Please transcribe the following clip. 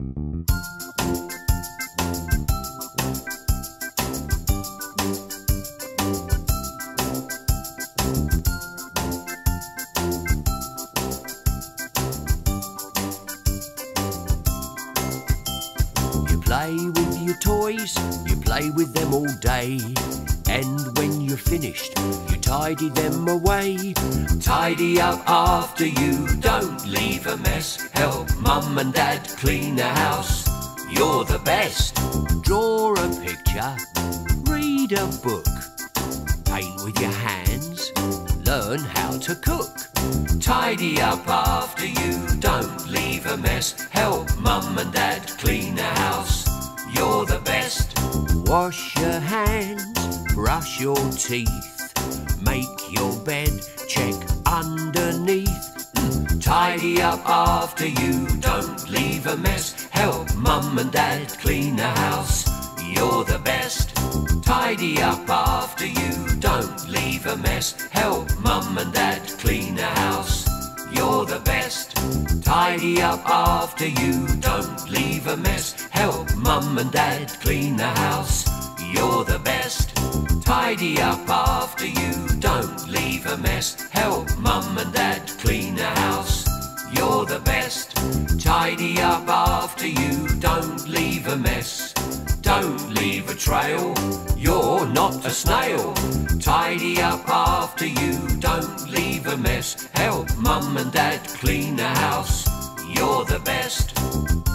You play with your toys, you play with them all day. And when you're finished, you tidy them away. Tidy up after you, don't leave a mess. Help mum and dad clean the house. You're the best. Draw a picture, read a book, paint with your hands, learn how to cook. Tidy up after you, don't leave a mess. Help mum and dad clean the house. You're the best. Wash your hands, brush your teeth, make your bed, check underneath. Tidy up after you, don't leave a mess. Help mum and dad clean the house. You're the best. Tidy up after you, don't leave a mess. Help mum and dad clean the house. You're the best. Tidy up after you, don't leave a mess. Mum and dad clean the house. You're the best. Tidy up after you, don't leave a mess. Help mum and dad clean the house. You're the best. Tidy up after you, don't leave a mess. Don't leave a trail, you're not a snail. Tidy up after you, don't leave a mess. Help mum and dad clean the house. You're the best.